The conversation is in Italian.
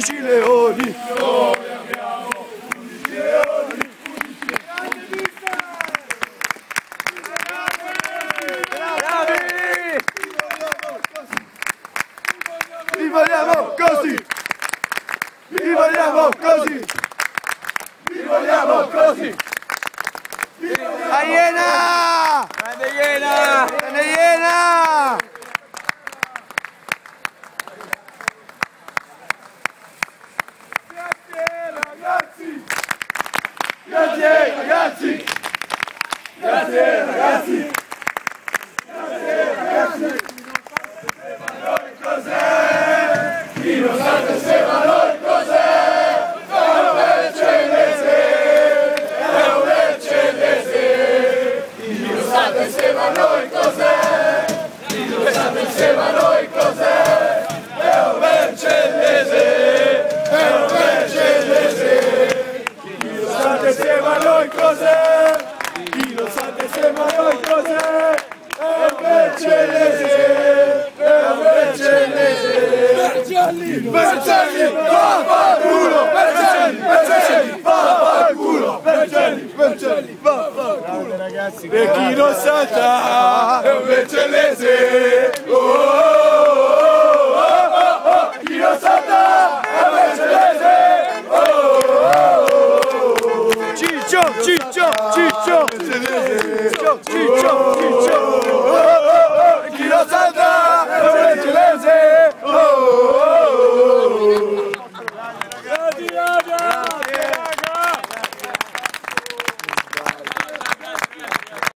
undici leoni. Li vogliamo così! Li vogliamo così! Li vogliamo così! A Iena! Grande Iena! Grande Iena! Grazie ragazzi! Grazie ragazzi! Grazie ragazzi! Ragazzi, E chi non sa già è un vercellese! 지점 지점 지점 지점 지점